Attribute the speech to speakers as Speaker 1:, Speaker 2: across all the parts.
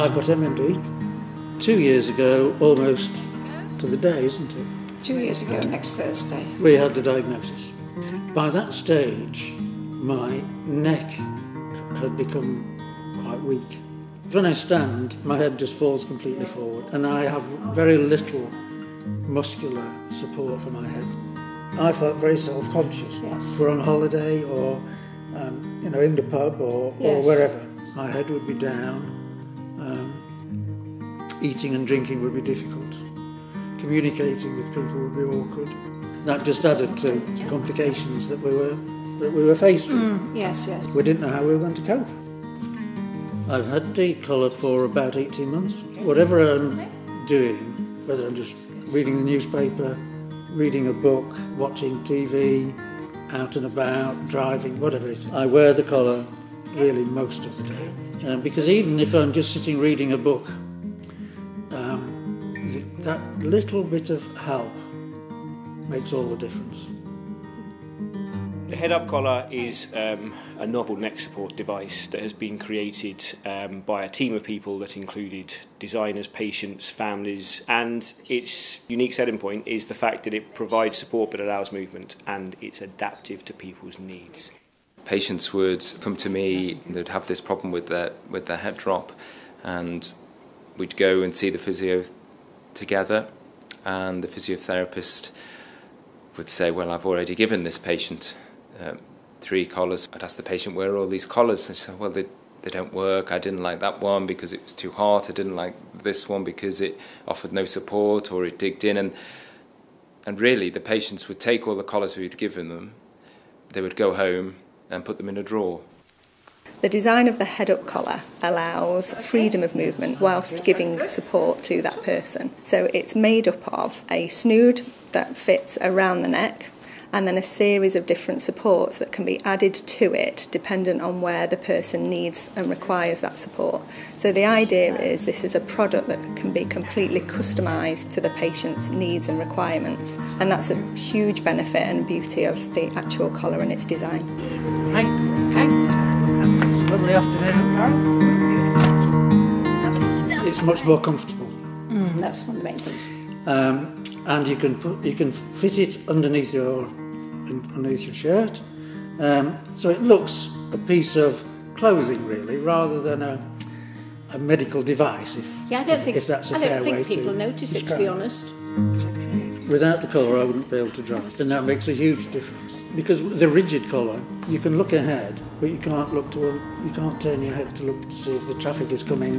Speaker 1: I've got MND. Two years ago, almost to the day, isn't it?
Speaker 2: Two years ago, next Thursday.
Speaker 1: We had the diagnosis. By that stage, my neck had become quite weak. When I stand, my head just falls completely forward, and I have very little muscular support for my head. I felt very self-conscious.
Speaker 2: Yes.
Speaker 1: We're on holiday or, um, you know, in the pub or,
Speaker 2: Yes.
Speaker 1: or wherever. My head would be down. Um, eating and drinking would be difficult. Communicating with people would be awkward. That just added to complications that we were that we were faced with.
Speaker 2: Yes, yes.
Speaker 1: We didn't know how we were going to cope. I've had the collar for about 18 months. Whatever I'm doing, whether I'm just reading the newspaper, reading a book, watching TV, out and about, driving, whatever it is, I wear the collar really most of the day. Um, because even if I'm just sitting reading a book, um, th- that little bit of help makes all the difference.
Speaker 3: The head up collar is um, a novel neck support device that has been created um, by a team of people that included designers, patients, families, and its unique selling point is the fact that it provides support but allows movement and it's adaptive to people's needs.
Speaker 4: Patients would come to me, they'd have this problem with their, with their head drop, and we'd go and see the physio together, and the physiotherapist would say, Well, I've already given this patient um, three collars. I'd ask the patient, Where are all these collars? And she said, Well, they, they don't work. I didn't like that one because it was too hard. I didn't like this one because it offered no support or it digged in. And, and really, the patients would take all the collars we'd given them, they would go home and put them in a drawer.
Speaker 5: The design of the head up collar allows freedom of movement whilst giving support to that person. So it's made up of a snood that fits around the neck and then a series of different supports that can be added to it dependent on where the person needs and requires that support. So the idea is this is a product that can be completely customised to the patient's needs and requirements and that's a huge benefit and beauty of the actual collar and its design.
Speaker 1: Hey, hey. Lovely afternoon. It's much more comfortable.
Speaker 2: Mm, that's one of the main things.
Speaker 1: Um, and you can put you can fit it underneath your underneath your shirt, um, so it looks a piece of clothing really, rather than a a medical device. If
Speaker 2: Yeah, I don't
Speaker 1: if,
Speaker 2: think
Speaker 1: if that's a
Speaker 2: I
Speaker 1: fair
Speaker 2: don't think
Speaker 1: way
Speaker 2: people
Speaker 1: to
Speaker 2: notice it, to be honest.
Speaker 1: Without the collar, I wouldn't be able to drive, and that makes a huge difference. Because with the rigid collar, you can look ahead, but you can't look to you can't turn your head to look to see if the traffic is coming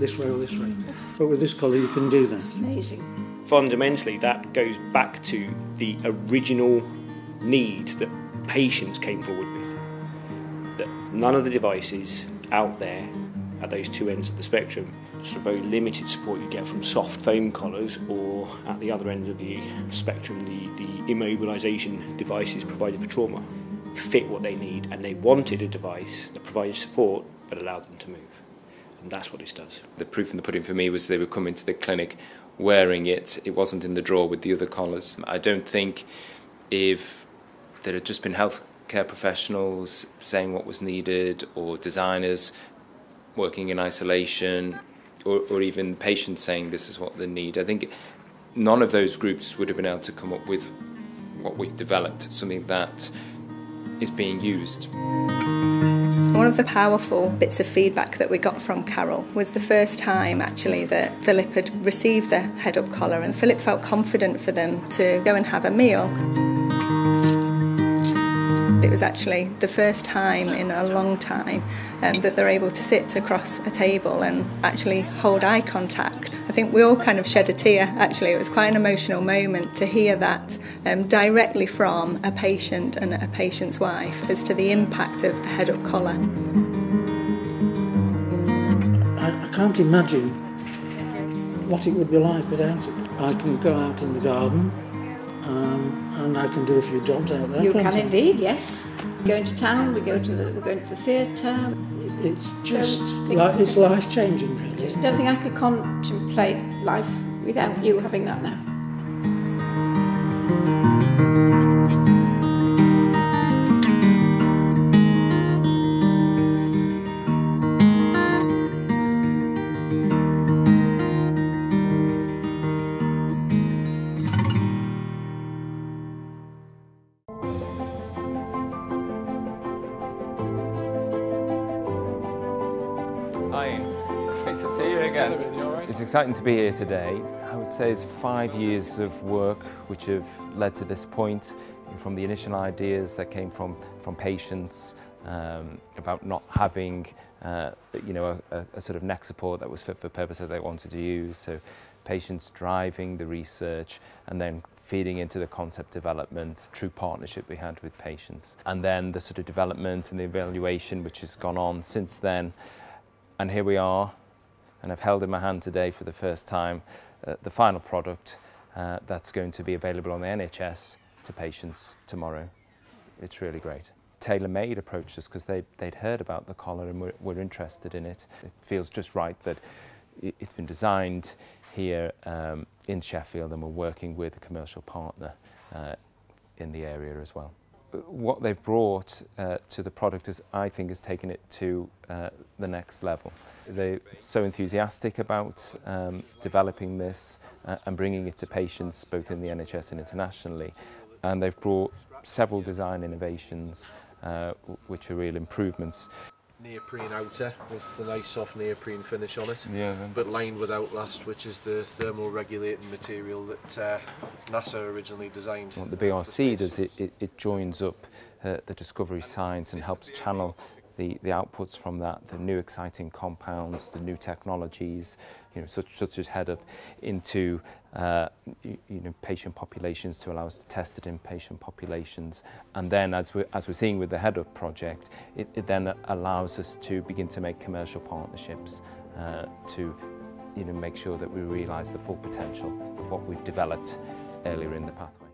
Speaker 1: this way or this way. But with this collar, you can do that.
Speaker 2: Amazing.
Speaker 3: Fundamentally, that goes back to the original need that patients came forward with. That none of the devices out there at those two ends of the spectrum, sort of very limited support you get from soft foam collars, or at the other end of the spectrum, the, the immobilisation devices provided for trauma, fit what they need, and they wanted a device that provided support but allowed them to move. And that's what this does.
Speaker 4: The proof in the pudding for me was they would come into the clinic wearing it. It wasn't in the drawer with the other collars. I don't think if there had just been healthcare professionals saying what was needed or designers working in isolation or, or even patients saying this is what they need, I think none of those groups would have been able to come up with what we've developed, something that is being used.
Speaker 5: One of the powerful bits of feedback that we got from Carol was the first time actually that Philip had received the head up collar and Philip felt confident for them to go and have a meal. It was actually the first time in a long time um, that they're able to sit across a table and actually hold eye contact. I think we all kind of shed a tear actually. It was quite an emotional moment to hear that um, directly from a patient and a patient's wife as to the impact of the head up collar.
Speaker 1: I, I can't imagine what it would be like without it. I can go out in the garden um, and I can do a few jobs out there.
Speaker 2: You can
Speaker 1: I?
Speaker 2: indeed, yes. Going to town, we go to the, we're going to the theatre.
Speaker 1: It's just like it's life changing,
Speaker 2: I
Speaker 1: really.
Speaker 2: just don't think I could contemplate life without you having that now.
Speaker 4: It's exciting to be here today. I would say it's five years of work which have led to this point from the initial ideas that came from, from patients um, about not having uh, you know, a, a, sort of neck support that was fit for purpose that they wanted to use. So patients driving the research and then feeding into the concept development, true partnership we had with patients. And then the sort of development and the evaluation which has gone on since then. And here we are, and I've held in my hand today for the first time uh, the final product uh, that's going to be available on the NHS to patients tomorrow. It's really great. TalarMade approached us because they'd, they'd heard about the collar and were, were interested in it. It feels just right that it, it's been designed here um, in Sheffield and we're working with a commercial partner uh, in the area as well. what they've brought uh, to the product is, I think, has taken it to uh, the next level. They're so enthusiastic about um, developing this uh, and bringing it to patients both in the NHS and internationally. And they've brought several design innovations, uh, which are real improvements.
Speaker 6: Neoprene outer with a nice soft neoprene finish on it,
Speaker 4: yeah,
Speaker 6: but lined with Outlast, which is the thermal regulating material that uh, NASA originally designed.
Speaker 4: What the BRC does, it, it, it joins up uh, the discovery science and helps channel the, the outputs from that, the new exciting compounds, the new technologies, you know, such, such as head up into uh, you, you know, patient populations to allow us to test it in patient populations. And then as we're, as we're seeing with the head up project, it, it then allows us to begin to make commercial partnerships uh, to you know, make sure that we realise the full potential of what we've developed earlier in the pathway.